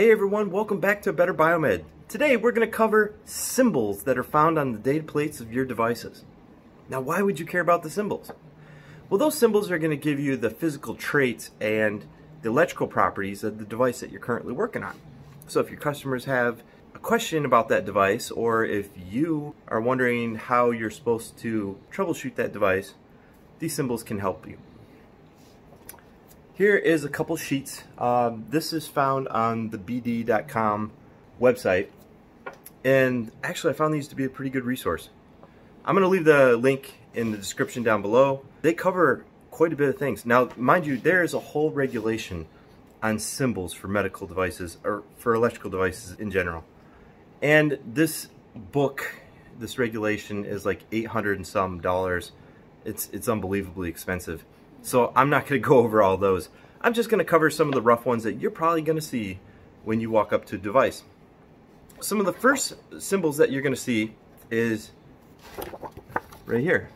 Hey everyone, welcome back to Better Biomed. Today we're going to cover symbols that are found on the data plates of your devices. Now why would you care about the symbols? Well those symbols are going to give you the physical traits and the electrical properties of the device that you're currently working on. So if your customers have a question about that device or if you are wondering how you're supposed to troubleshoot that device, these symbols can help you. Here is a couple sheets. Um, this is found on the BD.com website. And actually I found these to be a pretty good resource. I'm going to leave the link in the description down below. They cover quite a bit of things. Now, mind you, there is a whole regulation on symbols for medical devices or for electrical devices in general. And this book, this regulation is like 800 and some dollars. It's, it's unbelievably expensive. So I'm not going to go over all those. I'm just going to cover some of the rough ones that you're probably going to see when you walk up to a device. Some of the first symbols that you're going to see is right here.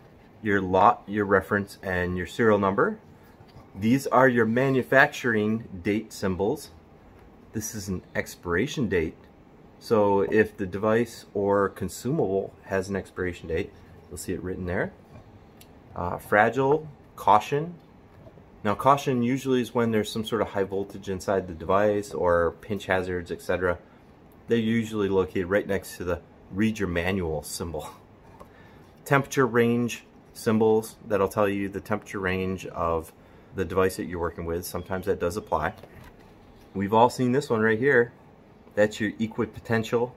Your lot, your reference, and your serial number. These are your manufacturing date symbols. This is an expiration date. So if the device or consumable has an expiration date, you'll see it written there. Uh, fragile, caution. Now caution usually is when there's some sort of high voltage inside the device or pinch hazards, etc. They're usually located right next to the read your manual symbol. Temperature range symbols that'll tell you the temperature range of the device that you're working with. Sometimes that does apply. We've all seen this one right here. That's your equipotential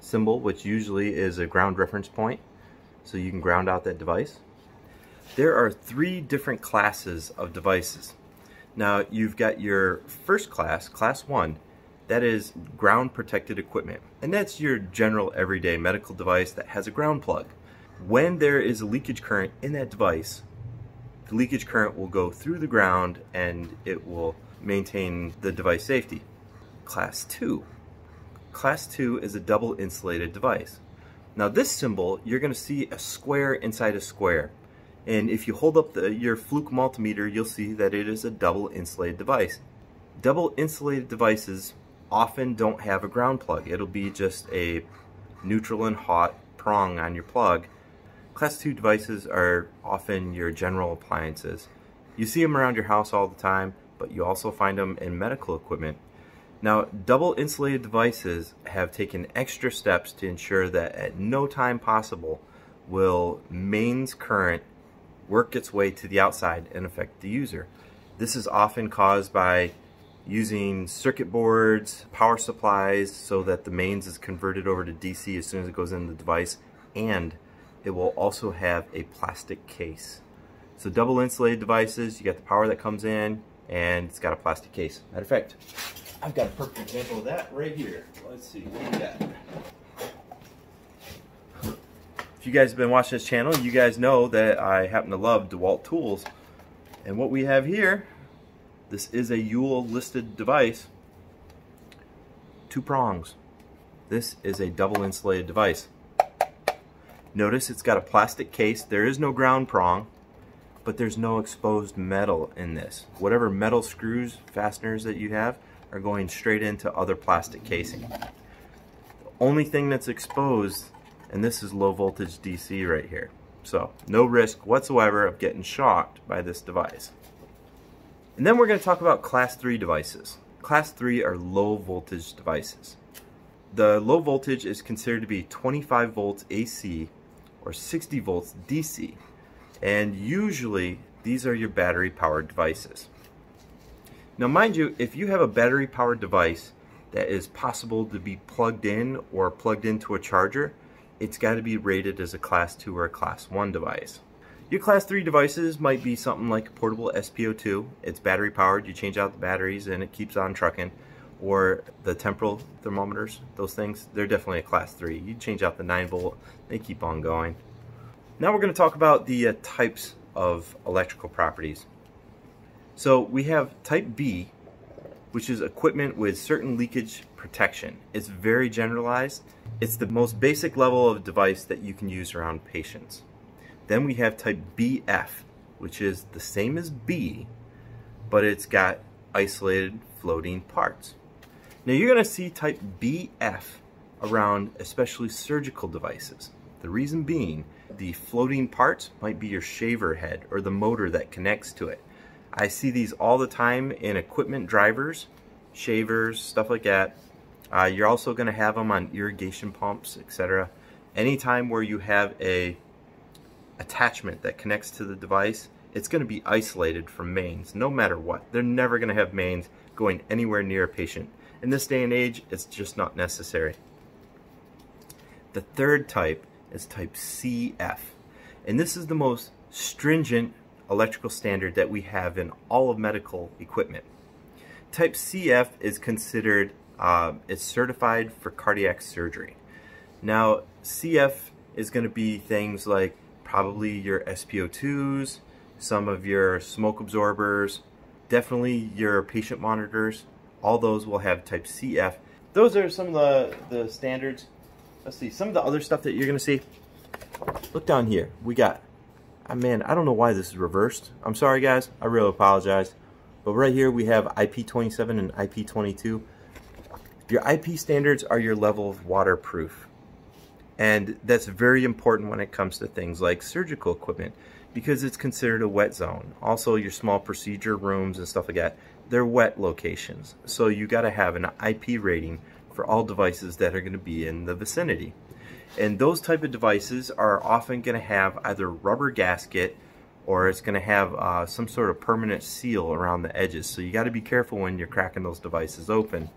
symbol, which usually is a ground reference point. So you can ground out that device. There are three different classes of devices. Now you've got your first class, class one, that is ground protected equipment. And that's your general everyday medical device that has a ground plug. When there is a leakage current in that device, the leakage current will go through the ground and it will maintain the device safety. Class 2. Class 2 is a double insulated device. Now this symbol, you're going to see a square inside a square. And if you hold up the, your Fluke multimeter, you'll see that it is a double insulated device. Double insulated devices often don't have a ground plug. It'll be just a neutral and hot prong on your plug. Class 2 devices are often your general appliances. You see them around your house all the time, but you also find them in medical equipment. Now, double insulated devices have taken extra steps to ensure that at no time possible will mains current work its way to the outside and affect the user. This is often caused by using circuit boards, power supplies, so that the mains is converted over to DC as soon as it goes in the device, and it will also have a plastic case. So double insulated devices, you got the power that comes in, and it's got a plastic case. Matter of fact, I've got a perfect example of that right here. Let's see, what we got? If you guys have been watching this channel, you guys know that I happen to love DeWalt tools. And what we have here, this is a UL listed device. Two prongs. This is a double insulated device. Notice it's got a plastic case. There is no ground prong, but there's no exposed metal in this. Whatever metal screws, fasteners that you have are going straight into other plastic casing. The only thing that's exposed and this is low voltage DC right here. So no risk whatsoever of getting shocked by this device. And then we're going to talk about class 3 devices. Class 3 are low voltage devices. The low voltage is considered to be 25 volts AC or 60 volts DC. And usually these are your battery powered devices. Now mind you, if you have a battery powered device that is possible to be plugged in or plugged into a charger, it's got to be rated as a class 2 or a class 1 device. Your class 3 devices might be something like a portable SpO2. It's battery powered, you change out the batteries and it keeps on trucking. Or the temporal thermometers, those things, they're definitely a class 3. You change out the 9 volt, they keep on going. Now we're going to talk about the uh, types of electrical properties. So we have type B, which is equipment with certain leakage protection. It's very generalized. It's the most basic level of device that you can use around patients. Then we have type BF, which is the same as B, but it's got isolated floating parts. Now you're going to see type BF around especially surgical devices. The reason being, the floating parts might be your shaver head or the motor that connects to it. I see these all the time in equipment drivers, shavers, stuff like that. Uh, you're also going to have them on irrigation pumps, etc. Anytime where you have a attachment that connects to the device, it's going to be isolated from mains, no matter what. They're never going to have mains going anywhere near a patient. In this day and age, it's just not necessary. The third type is type CF, and this is the most stringent electrical standard that we have in all of medical equipment. Type CF is considered, uh, it's certified for cardiac surgery. Now, CF is going to be things like probably your SpO2s, some of your smoke absorbers, definitely your patient monitors. All those will have type CF. Those are some of the, the standards. Let's see, some of the other stuff that you're going to see. Look down here. We got, oh man, I don't know why this is reversed. I'm sorry guys. I really apologize. But right here we have IP27 and IP22. Your IP standards are your level of waterproof. And that's very important when it comes to things like surgical equipment because it's considered a wet zone. Also, your small procedure rooms and stuff like that, they're wet locations. So you got to have an IP rating for all devices that are going to be in the vicinity. And those type of devices are often going to have either rubber gasket or it's going to have uh, some sort of permanent seal around the edges. So you got to be careful when you're cracking those devices open.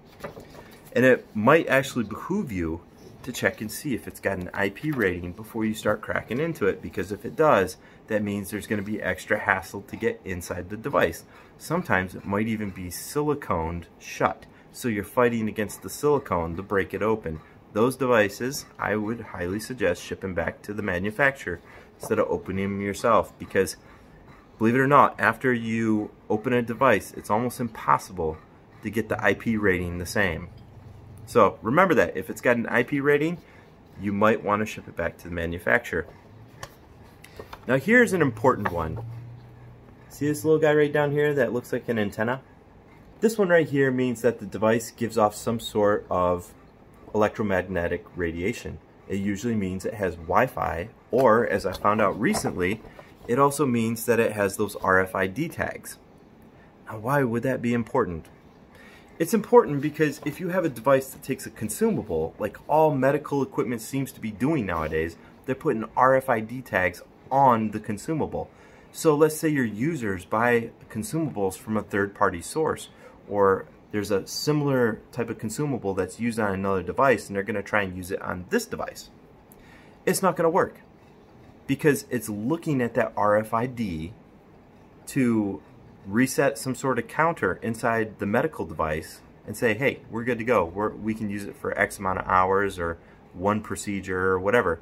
And it might actually behoove you to check and see if it's got an IP rating before you start cracking into it because if it does, that means there's going to be extra hassle to get inside the device. Sometimes it might even be siliconed shut, so you're fighting against the silicone to break it open. Those devices, I would highly suggest shipping back to the manufacturer instead of opening them yourself because believe it or not, after you open a device, it's almost impossible to get the IP rating the same. So remember that if it's got an IP rating, you might want to ship it back to the manufacturer. Now here's an important one. See this little guy right down here that looks like an antenna? This one right here means that the device gives off some sort of electromagnetic radiation. It usually means it has Wi-Fi, or as I found out recently, it also means that it has those RFID tags. Now why would that be important? It's important because if you have a device that takes a consumable, like all medical equipment seems to be doing nowadays, they're putting RFID tags on the consumable. So let's say your users buy consumables from a third-party source, or there's a similar type of consumable that's used on another device, and they're going to try and use it on this device. It's not going to work because it's looking at that RFID to reset some sort of counter inside the medical device and say, hey, we're good to go. We're, we can use it for X amount of hours or one procedure or whatever.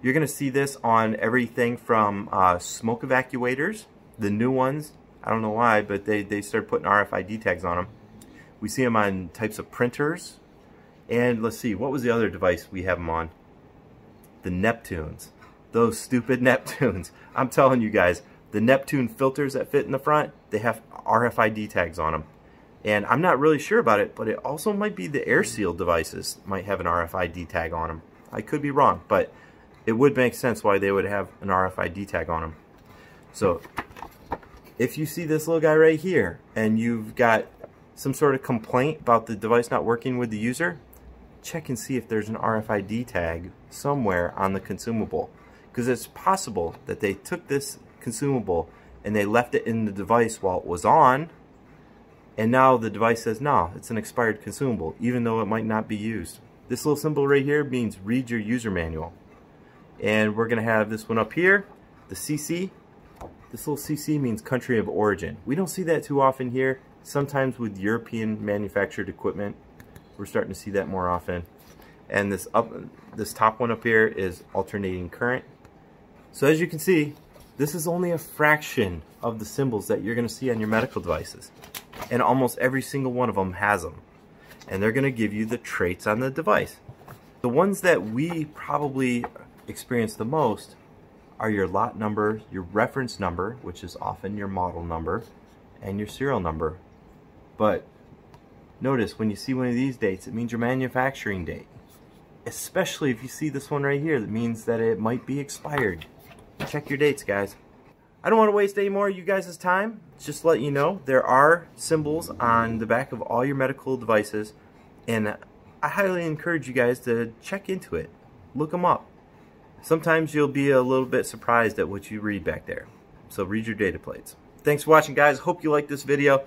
You're going to see this on everything from uh, smoke evacuators, the new ones. I don't know why, but they, they started putting RFID tags on them. We see them on types of printers. And let's see, what was the other device we have them on? The Neptunes. Those stupid Neptunes. I'm telling you guys, the Neptune filters that fit in the front, they have RFID tags on them. And I'm not really sure about it, but it also might be the AirSeal devices might have an RFID tag on them. I could be wrong, but it would make sense why they would have an RFID tag on them. So if you see this little guy right here and you've got some sort of complaint about the device not working with the user, check and see if there's an RFID tag somewhere on the consumable. Because it's possible that they took this consumable and they left it in the device while it was on and now the device says no it's an expired consumable even though it might not be used this little symbol right here means read your user manual and we're gonna have this one up here the CC this little CC means country of origin we don't see that too often here sometimes with European manufactured equipment we're starting to see that more often and this up this top one up here is alternating current so as you can see this is only a fraction of the symbols that you're going to see on your medical devices. And almost every single one of them has them. And they're going to give you the traits on the device. The ones that we probably experience the most are your lot number, your reference number, which is often your model number, and your serial number. But Notice when you see one of these dates, it means your manufacturing date. Especially if you see this one right here, that means that it might be expired. Check your dates, guys. I don't want to waste any more of you guys' time. Just let you know, there are symbols on the back of all your medical devices, and I highly encourage you guys to check into it. Look them up. Sometimes you'll be a little bit surprised at what you read back there. So read your data plates. Thanks for watching, guys. Hope you liked this video.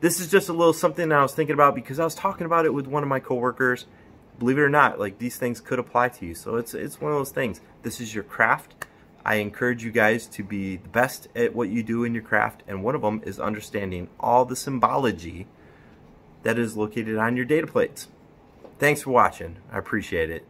This is just a little something I was thinking about because I was talking about it with one of my coworkers. Believe it or not, like these things could apply to you. So it's it's one of those things. This is your craft. I encourage you guys to be the best at what you do in your craft, and one of them is understanding all the symbology that is located on your data plates. Thanks for watching. I appreciate it.